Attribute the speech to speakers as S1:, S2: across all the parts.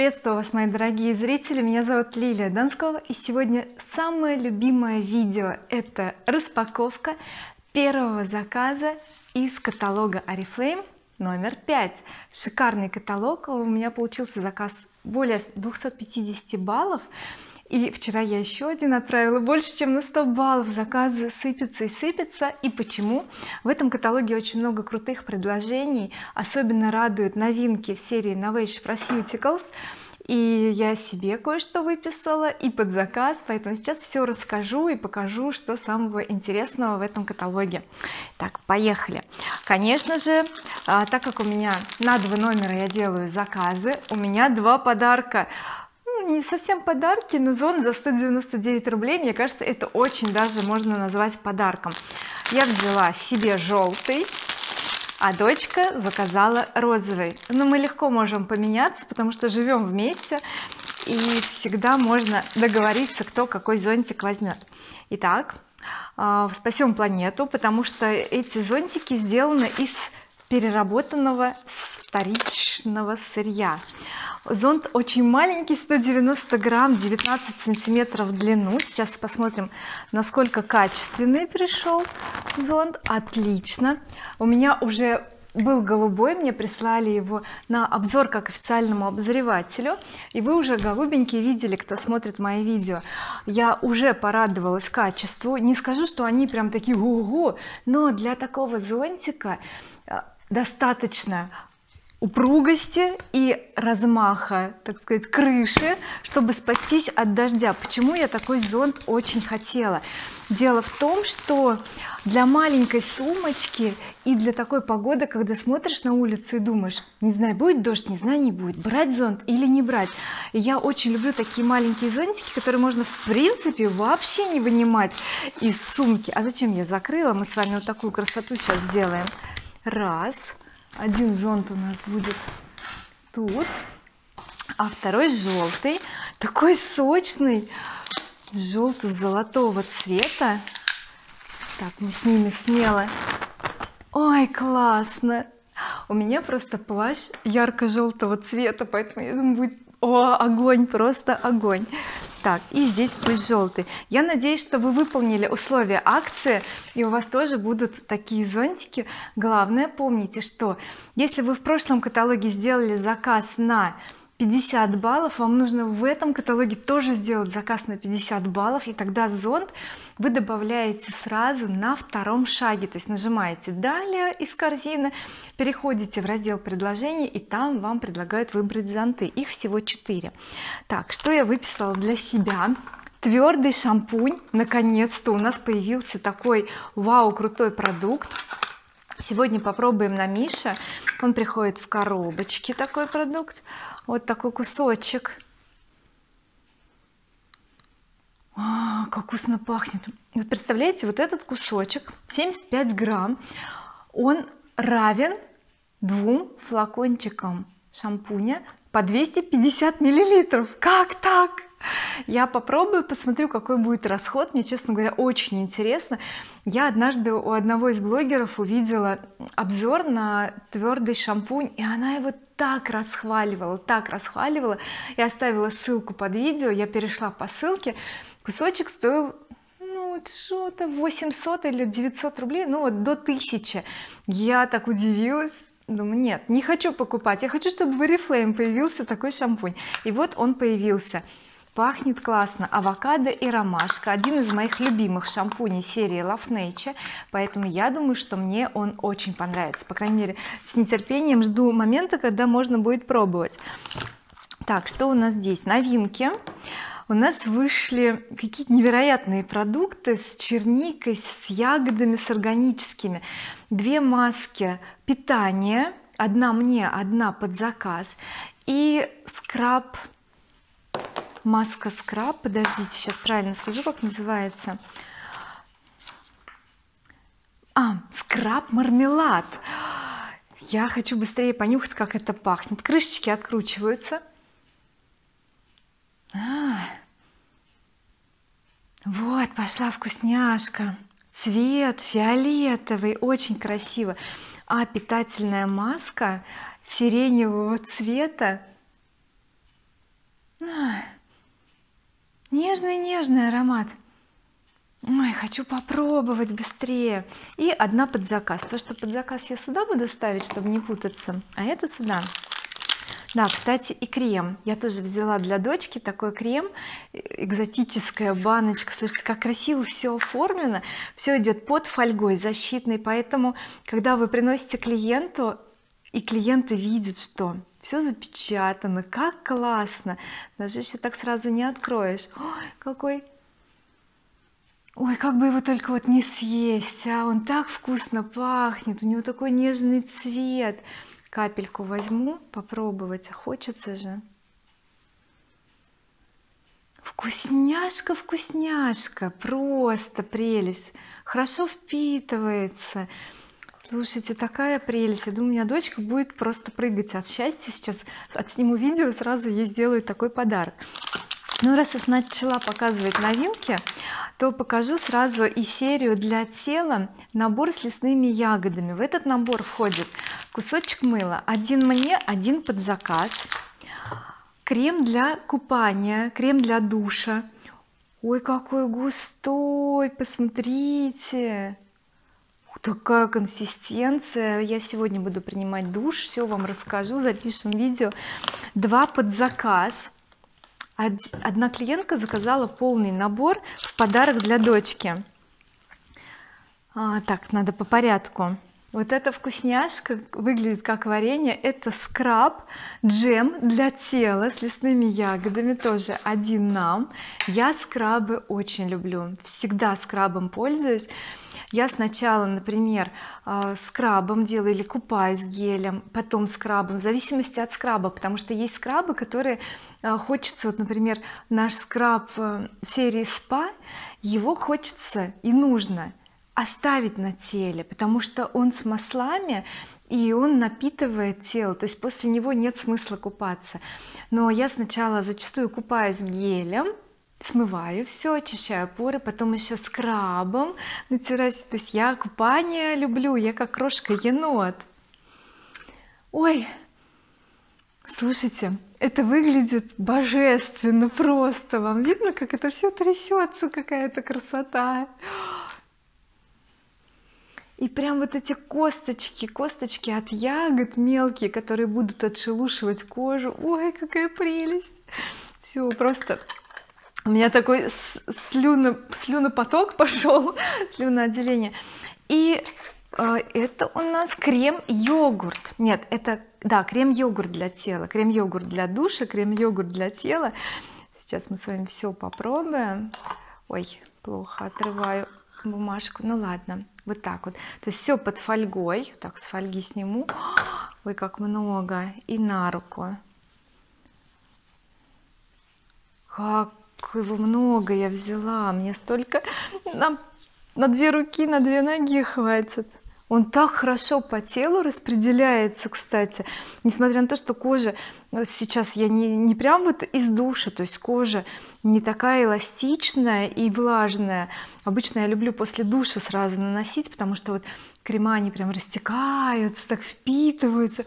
S1: приветствую вас мои дорогие зрители. Меня зовут Лилия Донскова и сегодня самое любимое видео это распаковка первого заказа из каталога oriflame номер 5 шикарный каталог. У меня получился заказ более 250 баллов вчера я еще один отправила. Больше чем на 100 баллов. Заказы сыпятся и сыпятся и почему? В этом каталоге очень много крутых предложений. Особенно радуют новинки серии Novation Proseuticals и я себе кое-что выписала и под заказ. Поэтому сейчас все расскажу и покажу что самого интересного в этом каталоге. Так поехали. Конечно же а, так как у меня на два номера я делаю заказы у меня два подарка не совсем подарки но зон за 199 рублей мне кажется это очень даже можно назвать подарком. Я взяла себе желтый а дочка заказала розовый. Но мы легко можем поменяться потому что живем вместе и всегда можно договориться кто какой зонтик возьмет итак а, спасем планету потому что эти зонтики сделаны из переработанного вторичного сырья зонт очень маленький 190 грамм 19 сантиметров в длину. Сейчас посмотрим насколько качественный пришел зонт. Отлично. У меня уже был голубой мне прислали его на обзор как официальному обозревателю. И вы уже голубенькие видели кто смотрит мои видео. Я уже порадовалась качеству. Не скажу что они прям такие ого! но для такого зонтика э, достаточно упругости и размаха так сказать крыши чтобы спастись от дождя. Почему я такой зонт очень хотела? Дело в том что для маленькой сумочки и для такой погоды когда смотришь на улицу и думаешь не знаю будет дождь не знаю не будет брать зонт или не брать я очень люблю такие маленькие зонтики которые можно в принципе вообще не вынимать из сумки. А зачем я закрыла? Мы с вами вот такую красоту сейчас сделаем. Раз один зонт у нас будет тут а второй желтый такой сочный желто-золотого цвета. Так мы с ними смело. Ой классно! У меня просто плащ ярко-желтого цвета поэтому я думаю будет о огонь просто огонь так и здесь пусть желтый. Я надеюсь что вы выполнили условия акции и у вас тоже будут такие зонтики. Главное помните что если вы в прошлом каталоге сделали заказ на 50 баллов вам нужно в этом каталоге тоже сделать заказ на 50 баллов и тогда зонт вы добавляете сразу на втором шаге. То есть нажимаете далее из корзины переходите в раздел предложений и там вам предлагают выбрать зонты. Их всего 4 так что я выписала для себя? Твердый шампунь. Наконец-то у нас появился такой вау крутой продукт. Сегодня попробуем на Миша он приходит в коробочке такой продукт вот такой кусочек. А, как вкусно пахнет. Вот представляете вот этот кусочек 75 грамм он равен двум флакончикам шампуня по 250 миллилитров. Как так я попробую посмотрю какой будет расход. Мне честно говоря очень интересно. Я однажды у одного из блогеров увидела обзор на твердый шампунь и она его так расхваливала так расхваливала. И оставила ссылку под видео я перешла по ссылке. Кусочек стоил ну что-то 800 или 900 рублей ну вот до 1000 я так удивилась. Думаю нет не хочу покупать. Я хочу чтобы в oriflame появился такой шампунь. И вот он появился пахнет классно. Авокадо и ромашка. Один из моих любимых шампуней серии Love Nature. Поэтому я думаю что мне он очень понравится. По крайней мере с нетерпением жду момента когда можно будет пробовать. Так что у нас здесь? Новинки. У нас вышли какие-то невероятные продукты с черникой с ягодами с органическими. Две маски питания. Одна мне одна под заказ. И скраб маска скраб. Подождите сейчас правильно скажу как называется. А скраб мармелад. Я хочу быстрее понюхать как это пахнет. Крышечки откручиваются. А, вот пошла вкусняшка. Цвет фиолетовый очень красиво. А питательная маска сиреневого цвета. Вкусно нежный-нежный аромат. Ой, хочу попробовать быстрее. И одна под заказ то что под заказ я сюда буду ставить чтобы не путаться а это сюда. Да кстати и крем. Я тоже взяла для дочки такой крем экзотическая баночка. Слушайте как красиво все оформлено. Все идет под фольгой защитной. Поэтому когда вы приносите клиенту и клиенты видят что все запечатано как классно. Даже еще так сразу не откроешь. Ой, какой ой как бы его только вот не съесть а он так вкусно пахнет у него такой нежный цвет. Капельку возьму попробовать хочется же. Вкусняшка вкусняшка просто прелесть. Хорошо впитывается слушайте такая прелесть. Я думаю у меня дочка будет просто прыгать от счастья сейчас. Отсниму видео сразу ей сделаю такой подарок. Ну раз уж начала показывать новинки то покажу сразу и серию для тела набор с лесными ягодами. В этот набор входит кусочек мыла. Один мне один под заказ. Крем для купания крем для душа. Ой какой густой посмотрите такая консистенция. Я сегодня буду принимать душ все вам расскажу запишем видео. Два под заказ. Одна клиентка заказала полный набор в подарок для дочки. А, так надо по порядку вот эта вкусняшка выглядит как варенье. Это скраб джем для тела с лесными ягодами тоже один нам. Я скрабы очень люблю всегда скрабом пользуюсь. Я сначала например а, скрабом делаю или купаюсь гелем потом скрабом в зависимости от скраба потому что есть скрабы которые а, хочется вот например наш скраб э, серии спа его хочется и нужно оставить на теле потому что он с маслами и он напитывает тело то есть после него нет смысла купаться. Но я сначала зачастую купаюсь гелем смываю все очищаю поры потом еще скрабом натираюсь. То есть я купание люблю я как крошка енот. Ой слушайте это выглядит божественно просто. Вам видно как это все трясется какая-то красота и прям вот эти косточки косточки от ягод мелкие которые будут отшелушивать кожу. Ой какая прелесть! Все просто у меня такой слюно, слюнопоток пошел слюноотделение. И э, это у нас крем йогурт нет это да крем йогурт для тела крем йогурт для душа крем йогурт для тела. Сейчас мы с вами все попробуем. Ой плохо отрываю бумажку. Ну ладно вот так вот. То есть все под фольгой. Так с фольги сниму. Ой как много. И на руку. Как его много я взяла. Мне столько на, на две руки на две ноги хватит он так хорошо по телу распределяется кстати. Несмотря на то что кожа ну, сейчас я не, не прям вот из душа то есть кожа не такая эластичная и влажная. Обычно я люблю после душа сразу наносить потому что вот крема они прям растекаются так впитываются.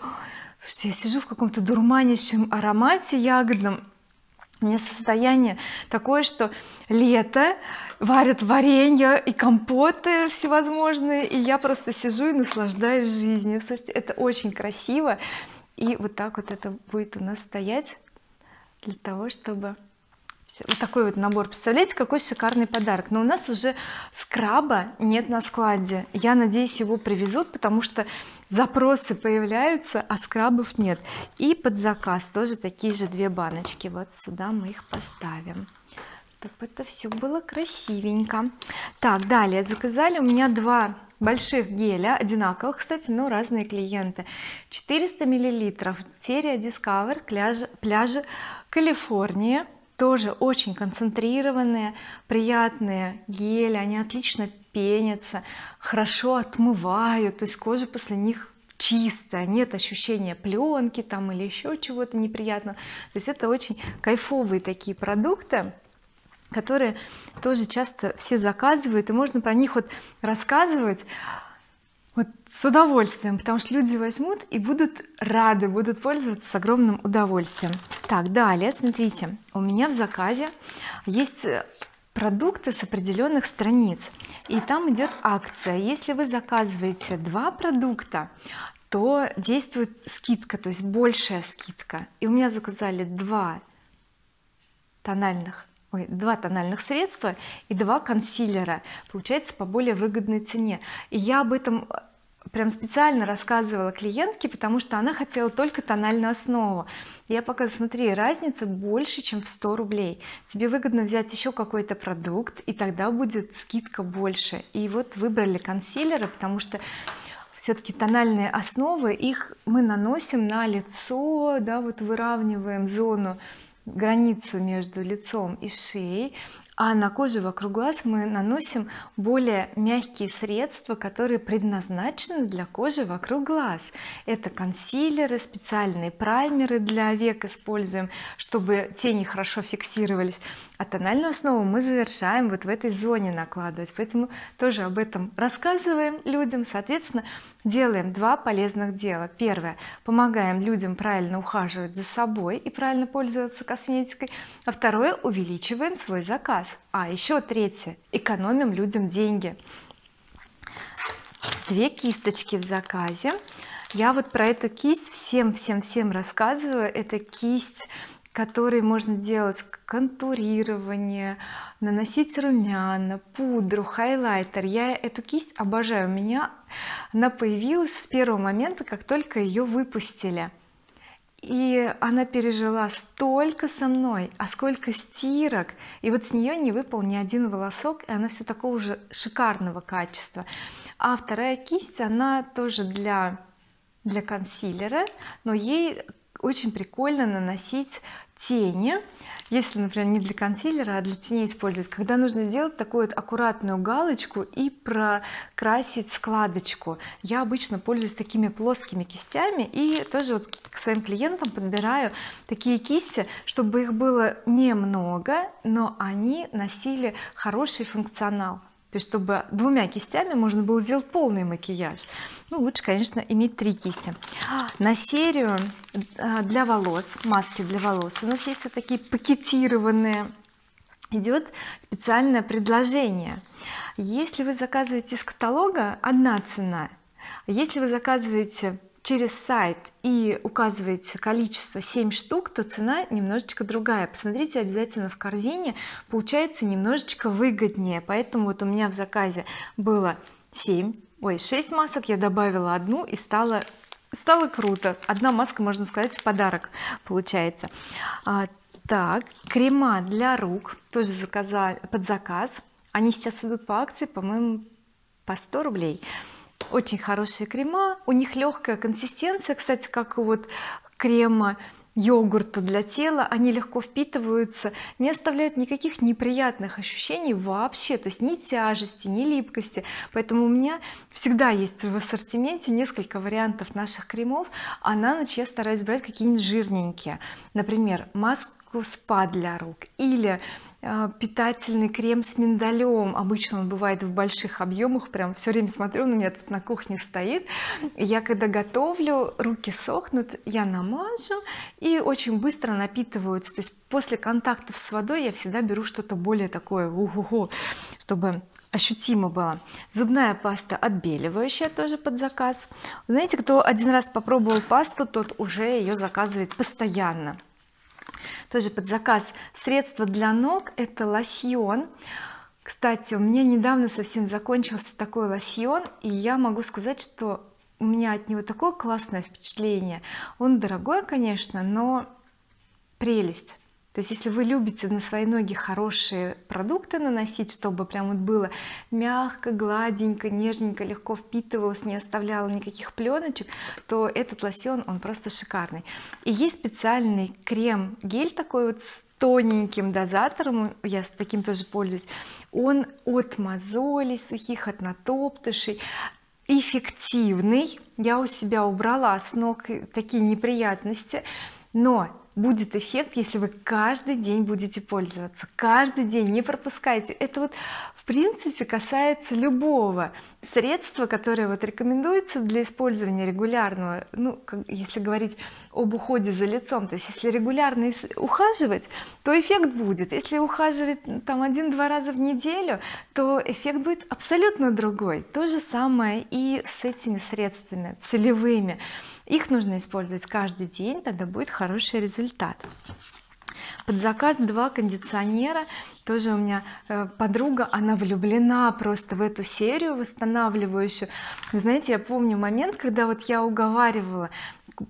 S1: Слушайте, я сижу в каком-то дурманящем аромате ягодном у меня состояние такое что лето варят варенье и компоты всевозможные и я просто сижу и наслаждаюсь жизнью. Слушайте это очень красиво. И вот так вот это будет у нас стоять для того чтобы вот такой вот набор. Представляете какой шикарный подарок. Но у нас уже скраба нет на складе. Я надеюсь его привезут потому что запросы появляются а скрабов нет. И под заказ тоже такие же две баночки. Вот сюда мы их поставим. Чтобы это все было красивенько. Так далее. Заказали у меня два больших геля одинаковых кстати но разные клиенты. 400 миллилитров. Серия discover пляжа пляжи калифорния тоже очень концентрированные приятные гели они отлично пенятся хорошо отмывают то есть кожа после них чистая нет ощущения пленки там или еще чего-то неприятного. То есть это очень кайфовые такие продукты которые тоже часто все заказывают и можно про них вот рассказывать вот с удовольствием потому что люди возьмут и будут рады будут пользоваться с огромным удовольствием. Так далее смотрите. У меня в заказе есть продукты с определенных страниц и там идет акция. Если вы заказываете два продукта то действует скидка то есть большая скидка. И у меня заказали два тональных ой, два тональных средства и два консилера. Получается по более выгодной цене. И я об этом прям специально рассказывала клиентке потому что она хотела только тональную основу. Я пока смотри разница больше чем в 100 рублей. Тебе выгодно взять еще какой-то продукт и тогда будет скидка больше. И вот выбрали консилеры потому что все-таки тональные основы их мы наносим на лицо да вот выравниваем зону границу между лицом и шеей а на коже вокруг глаз мы наносим более мягкие средства которые предназначены для кожи вокруг глаз. Это консилеры специальные праймеры для век используем чтобы тени хорошо фиксировались. А тональную основу мы завершаем вот в этой зоне накладывать. Поэтому тоже об этом рассказываем людям. Соответственно делаем два полезных дела. Первое. Помогаем людям правильно ухаживать за собой и правильно пользоваться косметикой. А второе. Увеличиваем свой заказ а еще третье. Экономим людям деньги. Две кисточки в заказе. Я вот про эту кисть всем всем всем рассказываю. Это кисть которые можно делать контурирование наносить румяна пудру хайлайтер. Я эту кисть обожаю. У меня она появилась с первого момента как только ее выпустили и она пережила столько со мной а сколько стирок и вот с нее не выпал ни один волосок и она все такого же шикарного качества. А вторая кисть она тоже для для консилера но ей очень прикольно наносить тени если например не для консилера а для теней использовать когда нужно сделать такую вот аккуратную галочку и прокрасить складочку. Я обычно пользуюсь такими плоскими кистями и тоже вот к своим клиентам подбираю такие кисти чтобы их было немного но они носили хороший функционал то есть чтобы двумя кистями можно было сделать полный макияж. Ну лучше конечно иметь три кисти. На серию а, для волос маски для волос. У нас есть вот такие пакетированные. Идет специальное предложение. Если вы заказываете из каталога одна цена. Если вы заказываете через сайт и указываете количество 7 штук то цена немножечко другая. Посмотрите обязательно в корзине получается немножечко выгоднее. Поэтому вот у меня в заказе было 7 ой 6 масок я добавила одну и стало стало круто. Одна маска можно сказать в подарок получается. А, так крема для рук тоже заказали под заказ. Они сейчас идут по акции по-моему по 100 рублей очень хорошие крема. У них легкая консистенция кстати как вот крема йогурта для тела. Они легко впитываются не оставляют никаких неприятных ощущений вообще то есть ни тяжести ни липкости. Поэтому у меня всегда есть в ассортименте несколько вариантов наших кремов а на ночь я стараюсь брать какие-нибудь жирненькие. Например маску спа для рук или питательный крем с миндалем. Обычно он бывает в больших объемах прям все время смотрю он у меня тут на кухне стоит. Я когда готовлю руки сохнут я намажу и очень быстро напитываются. То есть после контактов с водой я всегда беру что-то более такое уху чтобы ощутимо было. Зубная паста отбеливающая тоже под заказ. Знаете кто один раз попробовал пасту тот уже ее заказывает постоянно тоже под заказ. Средство для ног это лосьон. Кстати у меня недавно совсем закончился такой лосьон и я могу сказать что у меня от него такое классное впечатление. Он дорогой конечно но прелесть то есть если вы любите на свои ноги хорошие продукты наносить чтобы прям вот было мягко гладенько нежненько легко впитывалось не оставляло никаких пленочек то этот лосьон он просто шикарный. И есть специальный крем гель такой вот с тоненьким дозатором я с таким тоже пользуюсь. Он от мозолей сухих от натоптышей эффективный. Я у себя убрала с ног такие неприятности но будет эффект если вы каждый день будете пользоваться. Каждый день не пропускайте. Это вот в принципе касается любого средства которое вот рекомендуется для использования регулярного ну если говорить об уходе за лицом. То есть если регулярно ухаживать то эффект будет. Если ухаживать там один-два раза в неделю то эффект будет абсолютно другой. То же самое и с этими средствами целевыми их нужно использовать каждый день тогда будет хороший результат. Под заказ два кондиционера. Тоже у меня э, подруга она влюблена просто в эту серию восстанавливающую. Вы знаете я помню момент когда вот я уговаривала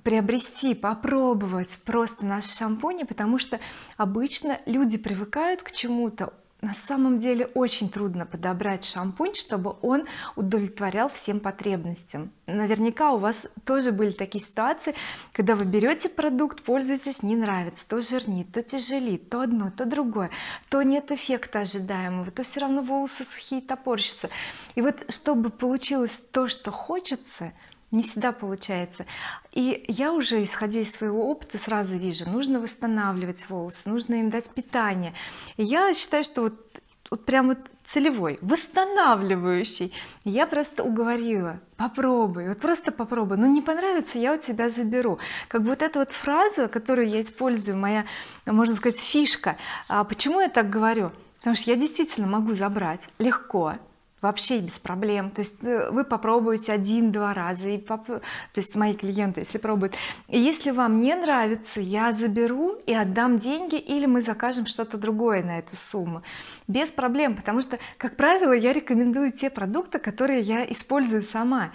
S1: приобрести попробовать просто наш шампунь потому что обычно люди привыкают к чему-то на самом деле очень трудно подобрать шампунь чтобы он удовлетворял всем потребностям. Наверняка у вас тоже были такие ситуации когда вы берете продукт пользуетесь не нравится. То жирнит то тяжелит то одно то другое. То нет эффекта ожидаемого то все равно волосы сухие топорщатся. И вот чтобы получилось то что хочется не всегда получается. И я уже исходя из своего опыта сразу вижу нужно восстанавливать волосы нужно им дать питание. И я считаю что вот вот прям вот целевой восстанавливающий. Я просто уговорила попробуй вот просто попробуй. Ну не понравится я у тебя заберу. Как бы вот эта вот фраза которую я использую моя можно сказать фишка. А почему я так говорю? Потому что я действительно могу забрать легко вообще без проблем. То есть э, вы попробуете один-два раза и поп... то есть мои клиенты если пробуют. И если вам не нравится я заберу и отдам деньги или мы закажем что-то другое на эту сумму. Без проблем потому что как правило я рекомендую те продукты которые я использую сама.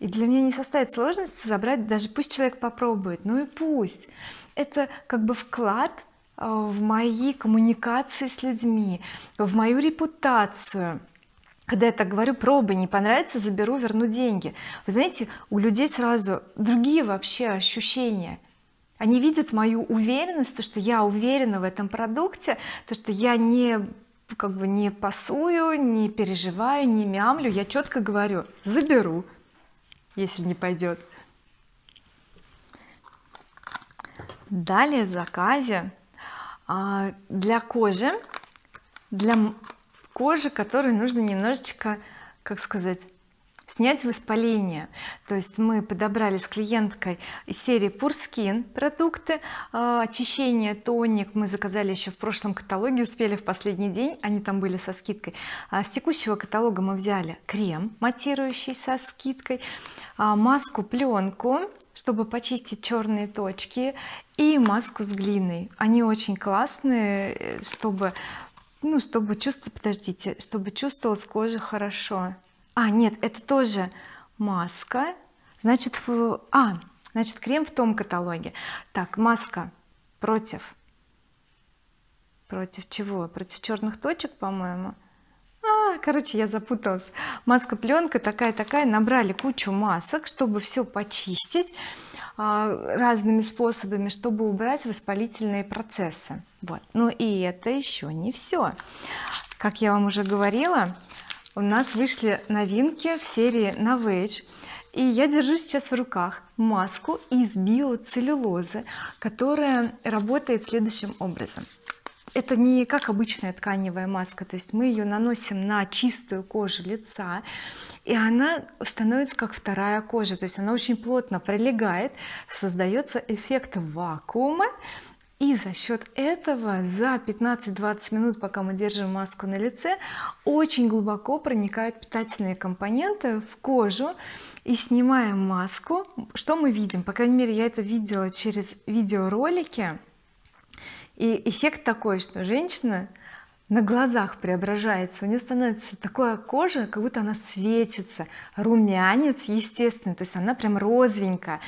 S1: И для меня не составит сложности забрать даже пусть человек попробует ну и пусть. Это как бы вклад э, в мои коммуникации с людьми в мою репутацию когда я так говорю пробы не понравится заберу верну деньги. Вы знаете у людей сразу другие вообще ощущения. Они видят мою уверенность то что я уверена в этом продукте то что я не как бы не пасую не переживаю не мямлю. Я четко говорю заберу если не пойдет далее в заказе а, для кожи для кожи которой нужно немножечко как сказать снять воспаление. То есть мы подобрали с клиенткой из серии Pure продукты а, очищение тоник. Мы заказали еще в прошлом каталоге успели в последний день они там были со скидкой. А с текущего каталога мы взяли крем матирующий со скидкой а, маску пленку чтобы почистить черные точки и маску с глиной. Они очень классные э, чтобы ну чтобы чувствовать подождите чтобы чувствовалась кожа хорошо. А нет это тоже маска. Значит в... а значит крем в том каталоге. Так маска против. Против чего? Против черных точек по-моему. А, короче я запуталась. Маска пленка такая такая набрали кучу масок чтобы все почистить разными способами чтобы убрать воспалительные процессы. Вот. Но и это еще не все как я вам уже говорила у нас вышли новинки в серии Novage и я держу сейчас в руках маску из биоцеллюлозы которая работает следующим образом. Это не как обычная тканевая маска то есть мы ее наносим на чистую кожу лица и она становится как вторая кожа. То есть она очень плотно прилегает создается эффект вакуума. И за счет этого за 15-20 минут пока мы держим маску на лице очень глубоко проникают питательные компоненты в кожу. И снимаем маску. Что мы видим? По крайней мере я это видела через видеоролики. И эффект такой что женщина на глазах преображается. У нее становится такая кожа как будто она светится. Румянец естественный то есть она прям розовенькая.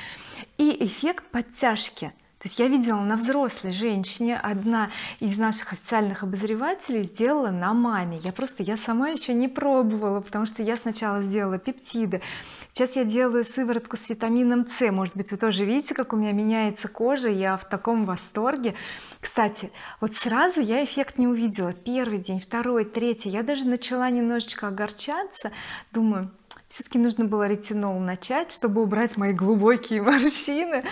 S1: И эффект подтяжки то есть я видела на взрослой женщине одна из наших официальных обозревателей сделала на маме. Я просто я сама еще не пробовала потому что я сначала сделала пептиды. Сейчас я делаю сыворотку с витамином С. Может быть вы тоже видите как у меня меняется кожа я в таком восторге. Кстати вот сразу я эффект не увидела. Первый день второй третий. Я даже начала немножечко огорчаться. Думаю все-таки нужно было ретинол начать чтобы убрать мои глубокие морщины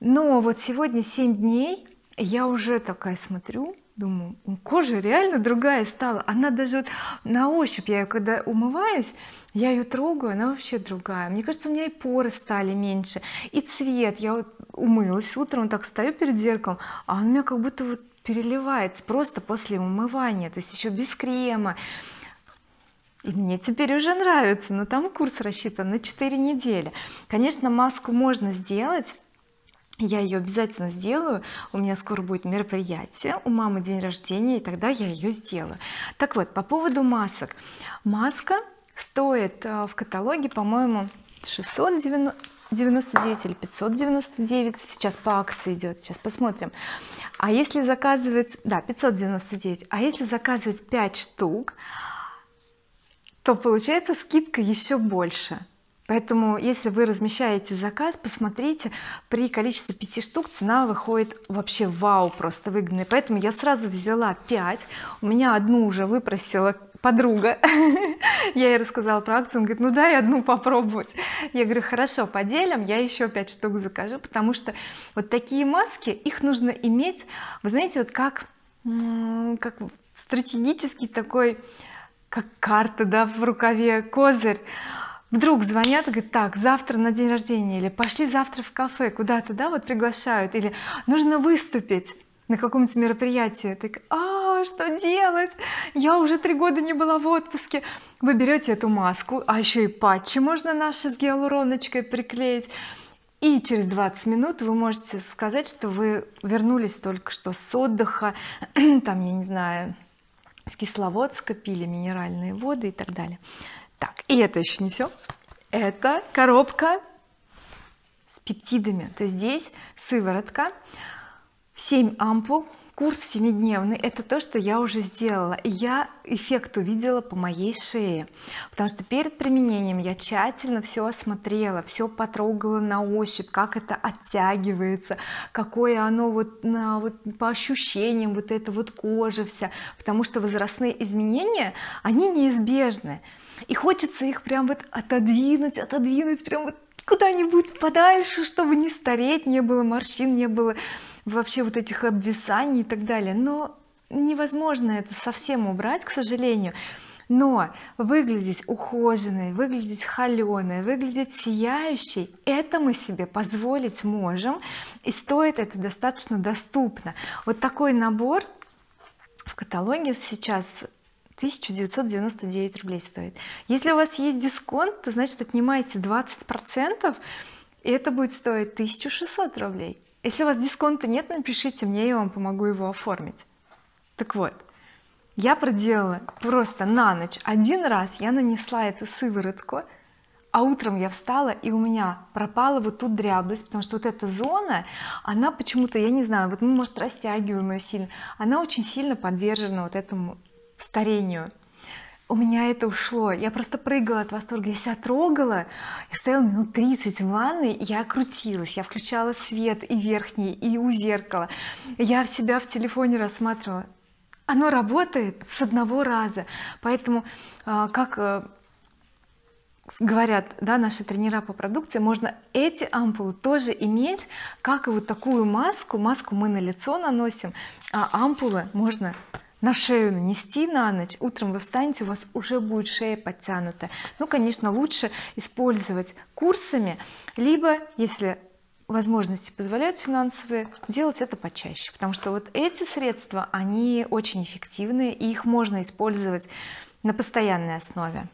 S1: но вот сегодня 7 дней я уже такая смотрю думаю кожа реально другая стала она даже вот на ощупь я ее когда умываюсь я ее трогаю она вообще другая. Мне кажется у меня и поры стали меньше и цвет. Я вот умылась утром так стою перед зеркалом а он меня как будто вот переливается просто после умывания то есть еще без крема. И мне теперь уже нравится но там курс рассчитан на 4 недели. Конечно маску можно сделать я ее обязательно сделаю у меня скоро будет мероприятие у мамы день рождения и тогда я ее сделаю. Так вот по поводу масок. Маска стоит э, в каталоге по-моему 699 или 599 сейчас по акции идет сейчас посмотрим. А если заказывать да 599 а если заказывать 5 штук то получается скидка еще больше поэтому если вы размещаете заказ посмотрите при количестве 5 штук цена выходит вообще вау просто выгодная. Поэтому я сразу взяла 5 у меня одну уже выпросила подруга. Я ей рассказала про акцию. Он говорит ну дай одну попробовать я говорю хорошо поделим я еще 5 штук закажу потому что вот такие маски их нужно иметь вы знаете вот как как стратегический такой как карта да в рукаве козырь вдруг звонят и говорят так завтра на день рождения или пошли завтра в кафе куда-то да вот приглашают или нужно выступить на каком-нибудь мероприятии так а что делать? Я уже три года не была в отпуске вы берете эту маску а еще и патчи можно наши с гиалуроночкой приклеить. И через 20 минут вы можете сказать что вы вернулись только что с отдыха там я не знаю с Кисловодска пили минеральные воды и так далее так и это еще не все это коробка с пептидами. То есть здесь сыворотка 7 ампул курс семидневный. Это то что я уже сделала. Я эффект увидела по моей шее. Потому что перед применением я тщательно все осмотрела все потрогала на ощупь как это оттягивается какое оно вот на вот по ощущениям вот это вот кожа вся. Потому что возрастные изменения они неизбежны и хочется их прям вот отодвинуть отодвинуть прям вот куда-нибудь подальше чтобы не стареть не было морщин не было вообще вот этих обвисаний и так далее. Но невозможно это совсем убрать к сожалению. Но выглядеть ухоженной выглядеть холеной выглядеть сияющей это мы себе позволить можем и стоит это достаточно доступно. Вот такой набор в каталоге сейчас 1999 рублей стоит. Если у вас есть дисконт то значит отнимаете 20 процентов и это будет стоить 1600 рублей. Если у вас дисконта нет напишите мне я вам помогу его оформить. Так вот я проделала просто на ночь. Один раз я нанесла эту сыворотку а утром я встала и у меня пропала вот тут дряблость потому что вот эта зона она почему-то я не знаю вот мы может растягиваем ее сильно она очень сильно подвержена вот этому старению. У меня это ушло. Я просто прыгала от восторга. Я себя трогала. Я стояла минут 30 в ванной я крутилась. Я включала свет и верхний и у зеркала. Я себя в телефоне рассматривала. Оно работает с одного раза. Поэтому а, как э, говорят да наши тренера по продукции можно эти ампулы тоже иметь как и вот такую маску. Маску мы на лицо наносим а ампулы можно на шею нанести на ночь утром вы встанете у вас уже будет шея подтянута ну конечно лучше использовать курсами либо если возможности позволяют финансовые делать это почаще. Потому что вот эти средства они очень эффективны и их можно использовать на постоянной основе.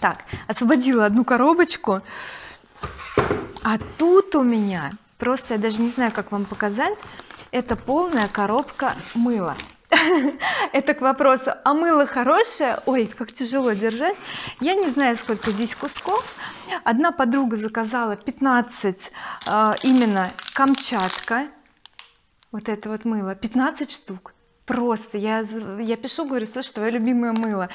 S1: Так освободила одну коробочку. А тут у меня просто я даже не знаю как вам показать это полная коробка мыла это к вопросу а мыло хорошее? Ой как тяжело держать. Я не знаю сколько здесь кусков. Одна подруга заказала 15 э, именно камчатка. Вот это вот мыло. 15 штук. Просто. Я я пишу говорю слушай твое любимое мыло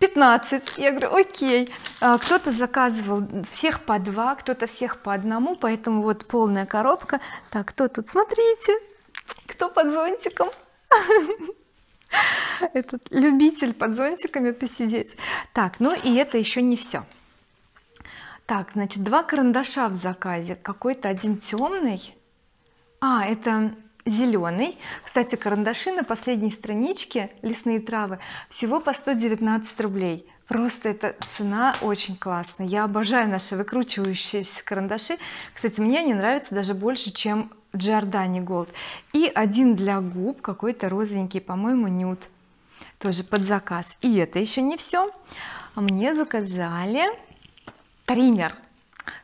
S1: 15 я говорю окей а, кто-то заказывал всех по два кто-то всех по одному поэтому вот полная коробка. Так кто тут? Смотрите кто под зонтиком этот любитель под зонтиками посидеть. Так ну и это еще не все так значит два карандаша в заказе. Какой-то один темный а это зеленый кстати карандаши на последней страничке лесные травы всего по 119 рублей. Просто эта цена очень классная. Я обожаю наши выкручивающиеся карандаши. Кстати мне они нравятся даже больше чем Giordani Gold. И один для губ какой-то розовенький по-моему нюд. Тоже под заказ. И это еще не все мне заказали триммер.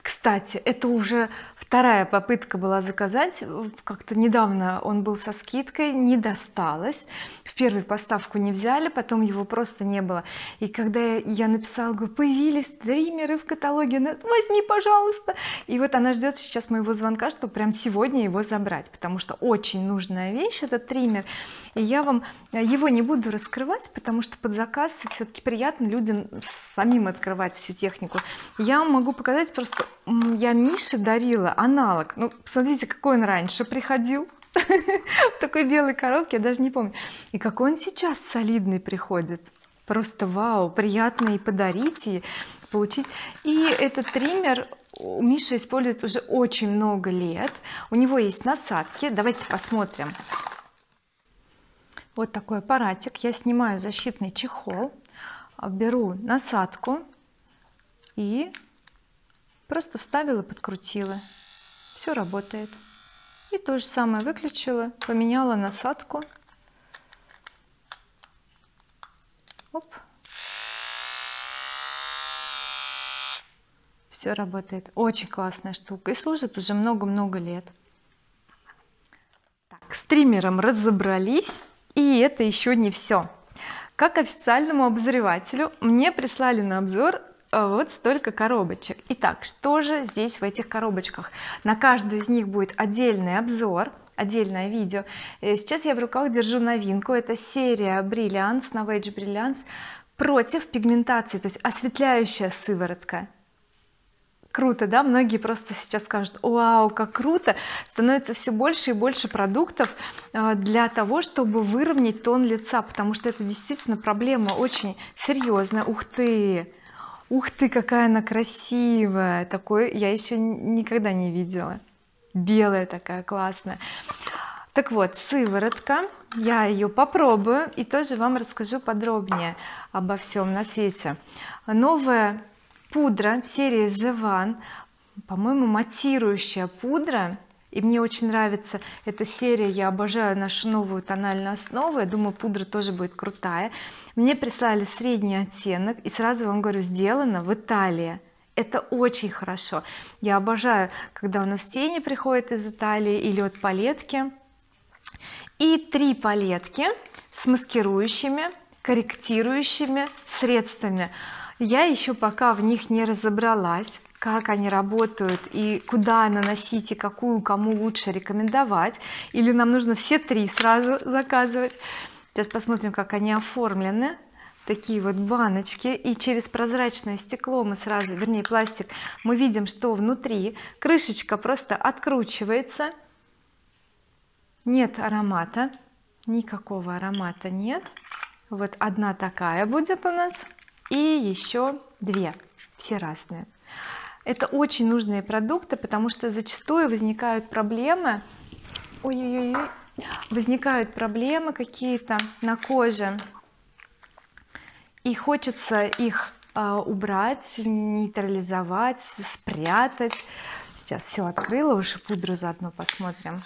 S1: Кстати это уже вторая попытка была заказать. Как-то недавно он был со скидкой не досталось. В первую поставку не взяли потом его просто не было. И когда я написала говорю появились триммеры в каталоге ну, возьми пожалуйста и вот она ждет сейчас моего звонка чтобы прям сегодня его забрать потому что очень нужная вещь этот триммер. И я вам его не буду раскрывать потому что под заказ все-таки приятно людям самим открывать всю технику. Я вам могу показать просто я Мише дарила аналог. Ну посмотрите какой он раньше приходил. В такой белой коробке я даже не помню. И какой он сейчас солидный приходит. Просто вау приятно и подарить и получить. И этот триммер Миша использует уже очень много лет. У него есть насадки. Давайте посмотрим. Вот такой аппаратик. Я снимаю защитный чехол беру насадку и просто вставила подкрутила все работает. И то же самое выключила поменяла насадку. Оп. все работает. Очень классная штука. И служит уже много-много лет. Так, с триммером разобрались. И это еще не все как официальному обозревателю мне прислали на обзор вот столько коробочек. Итак что же здесь в этих коробочках? На каждую из них будет отдельный обзор отдельное видео. Э, сейчас я в руках держу новинку. Это серия Brilliance Novage Brilliance против пигментации то есть осветляющая сыворотка. Круто да? Многие просто сейчас скажут вау как круто! Становится все больше и больше продуктов э, для того чтобы выровнять тон лица потому что это действительно проблема очень серьезная ух ты ух ты какая она красивая! Такой я еще никогда не видела. Белая такая классная. Так вот сыворотка. Я ее попробую и тоже вам расскажу подробнее обо всем на свете. Новая пудра в серии The One по-моему матирующая пудра и мне очень нравится эта серия. Я обожаю нашу новую тональную основу. Я думаю пудра тоже будет крутая. Мне прислали средний оттенок и сразу вам говорю сделано в Италии. Это очень хорошо. Я обожаю когда у нас тени приходят из Италии или от палетки. И три палетки с маскирующими корректирующими средствами. Я еще пока в них не разобралась как они работают и куда наносить и какую кому лучше рекомендовать. Или нам нужно все три сразу заказывать? Сейчас посмотрим как они оформлены. Такие вот баночки. И через прозрачное стекло мы сразу вернее пластик. Мы видим что внутри крышечка просто откручивается. Нет аромата. Никакого аромата нет. Вот одна такая будет у нас. И еще две. Все разные это очень нужные продукты потому что зачастую возникают проблемы ой-ой-ой возникают проблемы какие-то на коже. И хочется их э, убрать нейтрализовать спрятать. Сейчас все открыла уже пудру заодно посмотрим.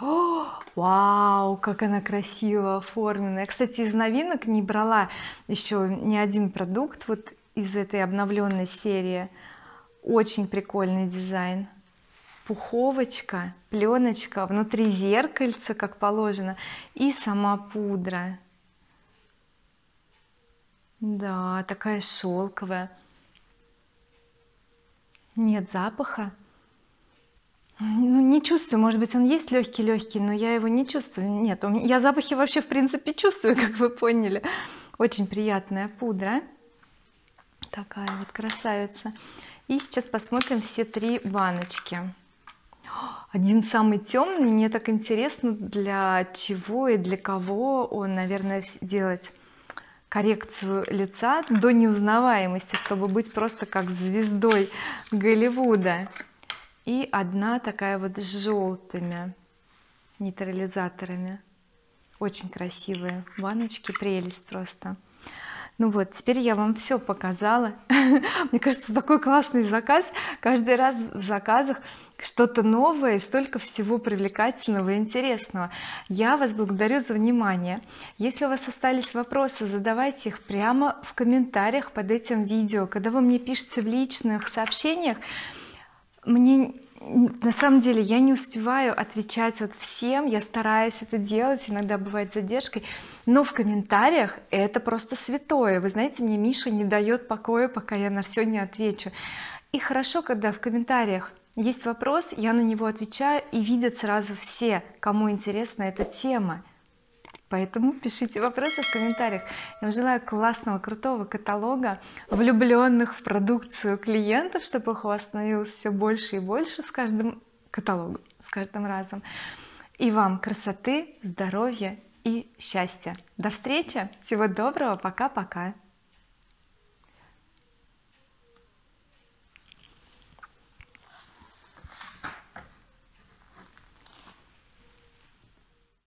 S1: О, вау как она красиво оформлена. Кстати из новинок не брала еще ни один продукт вот из этой обновленной серии очень прикольный дизайн. Пуховочка пленочка внутри зеркальца как положено и сама пудра. Да такая шелковая нет запаха. Ну не чувствую может быть он есть легкий легкий но я его не чувствую. Нет я запахи вообще в принципе чувствую как вы поняли. Очень приятная пудра. Такая вот красавица и сейчас посмотрим все три баночки. Один самый темный мне так интересно для чего и для кого он наверное делать коррекцию лица до неузнаваемости чтобы быть просто как звездой Голливуда. И одна такая вот с желтыми нейтрализаторами. Очень красивые баночки прелесть просто ну вот теперь я вам все показала. Мне кажется такой классный заказ. Каждый раз в заказах что-то новое и столько всего привлекательного и интересного. Я вас благодарю за внимание. Если у вас остались вопросы задавайте их прямо в комментариях под этим видео. Когда вы мне пишете в личных сообщениях мне на самом деле я не успеваю отвечать вот всем я стараюсь это делать иногда бывает задержкой но в комментариях это просто святое. Вы знаете мне Миша не дает покоя пока я на все не отвечу. И хорошо когда в комментариях есть вопрос я на него отвечаю и видят сразу все кому интересна эта тема поэтому пишите вопросы в комментариях. Я вам желаю классного крутого каталога влюбленных в продукцию клиентов чтобы их у вас становилось все больше и больше с каждым каталогом с каждым разом. И вам красоты здоровья и счастья. До встречи! Всего доброго! Пока-пока